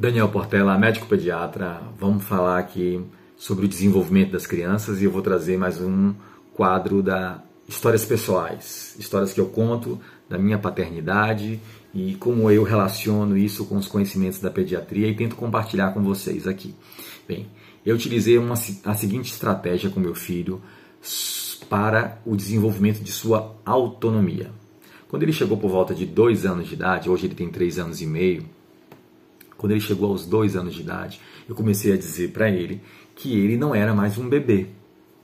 Daniel Portela, médico pediatra. Vamos falar aqui sobre o desenvolvimento das crianças e eu vou trazer mais um quadro da histórias pessoais, histórias que eu conto da minha paternidade e como eu relaciono isso com os conhecimentos da pediatria e tento compartilhar com vocês aqui. Bem, eu utilizei uma, a seguinte estratégia com meu filho para o desenvolvimento de sua autonomia. Quando ele chegou por volta de dois anos de idade, hoje ele tem três anos e meio, quando ele chegou aos dois anos de idade, eu comecei a dizer para ele que ele não era mais um bebê,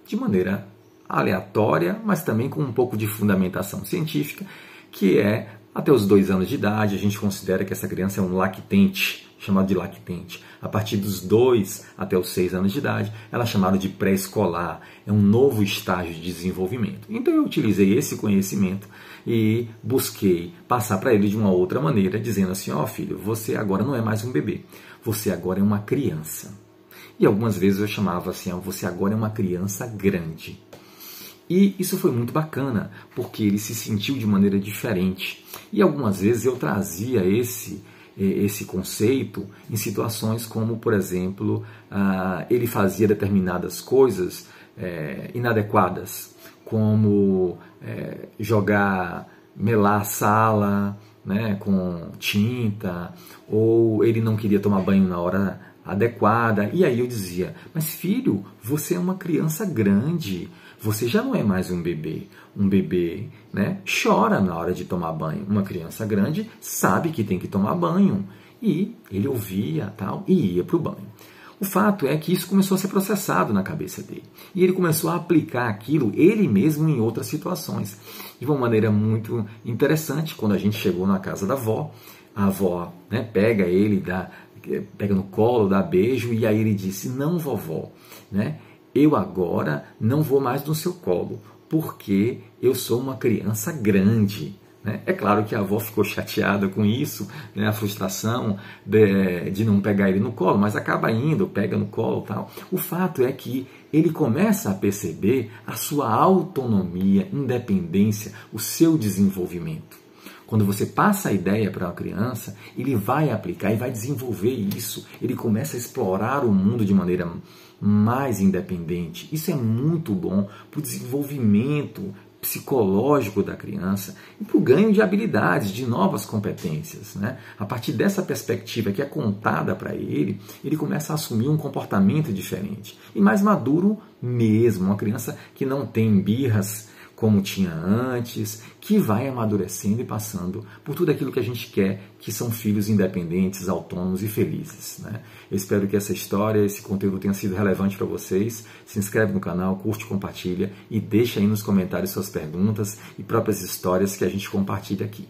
de maneira aleatória, mas também com um pouco de fundamentação científica, que é até os dois anos de idade, a gente considera que essa criança é um lactente, chamado de lactente. A partir dos dois até os seis anos de idade, ela é chamada de pré-escolar, é um novo estágio de desenvolvimento. Então eu utilizei esse conhecimento e busquei passar para ele de uma outra maneira, dizendo assim: ó oh, filho, você agora não é mais um bebê, você agora é uma criança. E algumas vezes eu chamava assim: ó, você agora é uma criança grande. E isso foi muito bacana, porque ele se sentiu de maneira diferente. E algumas vezes eu trazia esse esse conceito em situações como, por exemplo, ah, ele fazia determinadas coisas é, inadequadas como é, jogar, melar a sala né, com tinta, ou ele não queria tomar banho na hora adequada. E aí eu dizia: Mas filho, você é uma criança grande, você já não é mais um bebê. Um bebê né, chora na hora de tomar banho. Uma criança grande sabe que tem que tomar banho. E ele ouvia tal e ia para o banho. O fato é que isso começou a ser processado na cabeça dele. E ele começou a aplicar aquilo ele mesmo em outras situações. De uma maneira muito interessante, quando a gente chegou na casa da avó, a avó né, pega ele, dá, pega no colo, dá beijo, e aí ele disse: Não, vovó, né, eu agora não vou mais no seu colo, porque eu sou uma criança grande. Né? É claro que a avó ficou chateada com isso, né? a frustração de, de não pegar ele no colo, mas acaba indo, pega no colo tal. O fato é que ele começa a perceber a sua autonomia, independência, o seu desenvolvimento. Quando você passa a ideia para uma criança, ele vai aplicar e vai desenvolver isso. Ele começa a explorar o mundo de maneira mais independente. Isso é muito bom para o desenvolvimento psicológico da criança e para o ganho de habilidades, de novas competências. Né? A partir dessa perspectiva que é contada para ele, ele começa a assumir um comportamento diferente e mais maduro mesmo. Uma criança que não tem birras como tinha antes, que vai amadurecendo e passando por tudo aquilo que a gente quer, que são filhos independentes, autônomos e felizes. Né? Eu espero que essa história, esse conteúdo tenha sido relevante para vocês. Se inscreve no canal, curte, compartilha e deixa aí nos comentários suas perguntas e próprias histórias que a gente compartilha aqui.